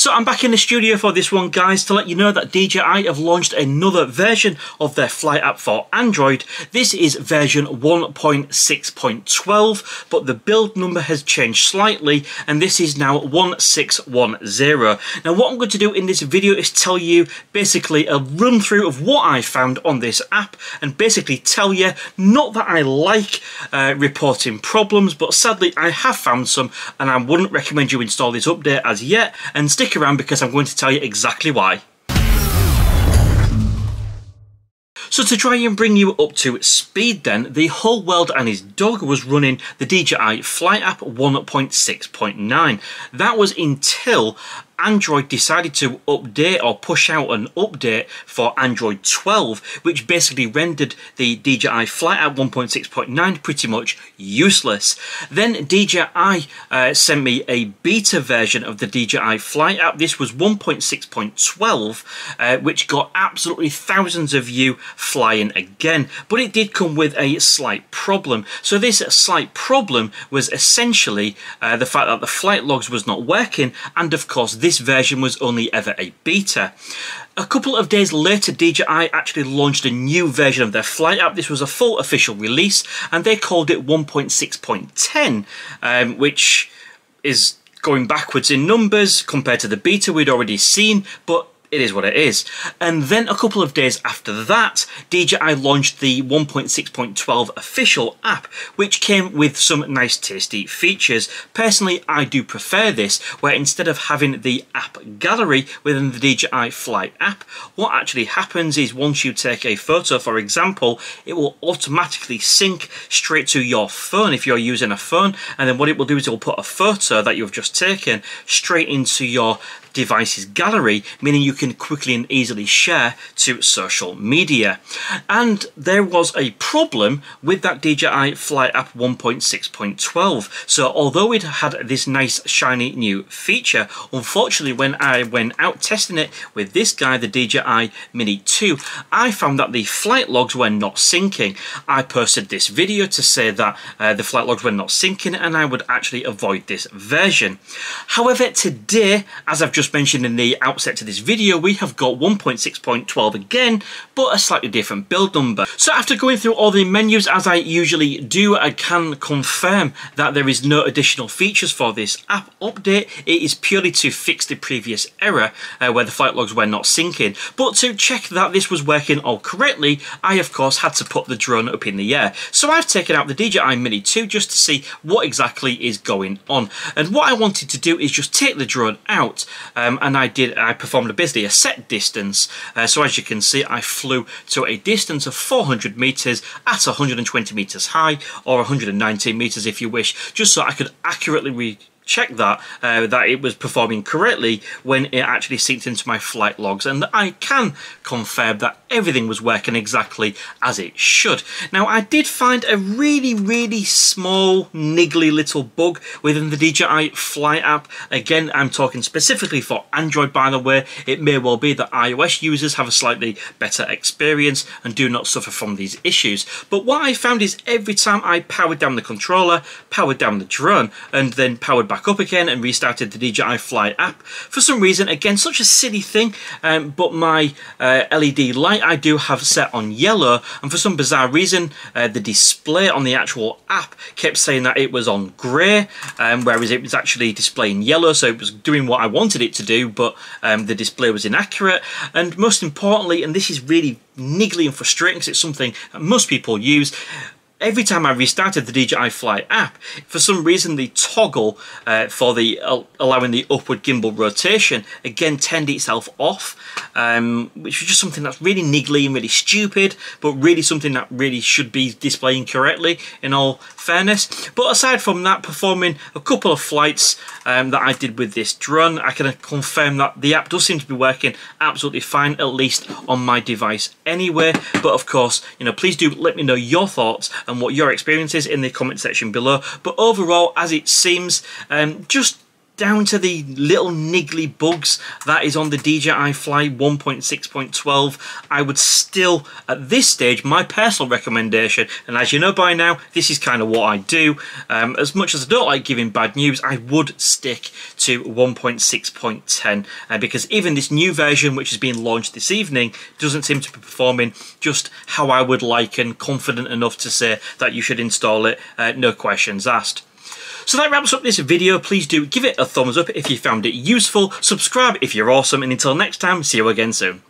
So I'm back in the studio for this one guys to let you know that DJI have launched another version of their flight app for Android. This is version 1.6.12 but the build number has changed slightly and this is now 1610. Now what I'm going to do in this video is tell you basically a run through of what I found on this app and basically tell you not that I like uh, reporting problems but sadly I have found some and I wouldn't recommend you install this update as yet and stick around because I'm going to tell you exactly why. So to try and bring you up to speed then, the whole world and his dog was running the DJI Fly App 1.6.9. That was until Android decided to update or push out an update for Android 12, which basically rendered the DJI Fly App 1.6.9 pretty much useless. Then DJI uh, sent me a beta version of the DJI Fly App. This was 1.6.12, uh, which got absolutely thousands of you flying again, but it did come with a slight problem. So this slight problem was essentially uh, the fact that the flight logs was not working, and of course this this version was only ever a beta. A couple of days later, DJI actually launched a new version of their flight app. This was a full official release, and they called it 1.6.10, um, which is going backwards in numbers compared to the beta we'd already seen, but it is what it is. And then a couple of days after that, DJI launched the 1.6.12 official app, which came with some nice tasty features. Personally, I do prefer this, where instead of having the app gallery within the DJI Fly app, what actually happens is once you take a photo, for example, it will automatically sync straight to your phone if you're using a phone, and then what it will do is it will put a photo that you've just taken straight into your device's gallery, meaning you can quickly and easily share to social media. And there was a problem with that DJI Fly App 1.6.12. So although it had this nice shiny new feature, unfortunately when I went out testing it with this guy, the DJI Mini 2, I found that the flight logs were not syncing. I posted this video to say that uh, the flight logs were not syncing and I would actually avoid this version. However, today, as I've just just mentioned in the outset to this video, we have got 1.6.12 again, but a slightly different build number. So after going through all the menus as I usually do, I can confirm that there is no additional features for this app update. It is purely to fix the previous error uh, where the flight logs were not syncing. But to check that this was working all correctly, I of course had to put the drone up in the air. So I've taken out the DJI Mini 2 just to see what exactly is going on. And what I wanted to do is just take the drone out um, and I did I performed a basically a set distance. Uh, so as you can see I flew to a distance of 400 meters at 120 meters high or 119 meters if you wish just so I could accurately check that uh, that it was performing correctly when it actually synced into my flight logs and I can confirm that everything was working exactly as it should. Now I did find a really really small niggly little bug within the DJI Fly app. Again I'm talking specifically for Android by the way. It may well be that iOS users have a slightly better experience and do not suffer from these issues. But what I found is every time I powered down the controller, powered down the drone and then powered back up again and restarted the DJI Fly app. For some reason, again, such a silly thing, um, but my uh, LED light I do have set on yellow, and for some bizarre reason, uh, the display on the actual app kept saying that it was on grey, um, whereas it was actually displaying yellow, so it was doing what I wanted it to do, but um, the display was inaccurate. And most importantly, and this is really niggly and frustrating because it's something that most people use, every time I restarted the DJI Fly app, for some reason the toggle uh, for the uh, allowing the upward gimbal rotation again turned itself off, um, which was just something that's really niggly and really stupid, but really something that really should be displaying correctly in all fairness. But aside from that, performing a couple of flights um, that I did with this drone, I can confirm that the app does seem to be working absolutely fine, at least on my device anyway. But of course, you know, please do let me know your thoughts and what your experience is in the comment section below. But overall, as it seems, um, just down to the little niggly bugs that is on the DJI Fly 1.6.12, I would still, at this stage, my personal recommendation, and as you know by now, this is kind of what I do, um, as much as I don't like giving bad news, I would stick to 1.6.10, uh, because even this new version, which is being launched this evening, doesn't seem to be performing just how I would like and confident enough to say that you should install it, uh, no questions asked. So that wraps up this video. Please do give it a thumbs up if you found it useful, subscribe if you're awesome, and until next time, see you again soon.